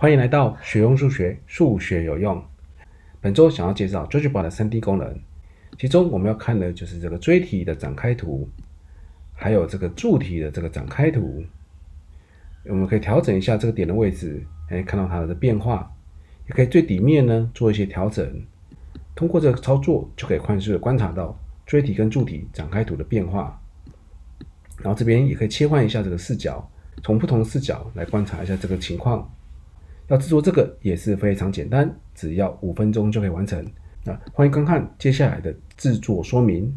欢迎来到学用数学，数学有用。本周想要介绍 GeoGebra 的 3D 功能，其中我们要看的就是这个锥体的展开图，还有这个柱体的这个展开图。我们可以调整一下这个点的位置，哎，看到它的变化，也可以最底面呢做一些调整。通过这个操作，就可以快速的观察到锥体跟柱体展开图的变化。然后这边也可以切换一下这个视角，从不同的视角来观察一下这个情况。要制作这个也是非常简单，只要五分钟就可以完成。那欢迎观看接下来的制作说明。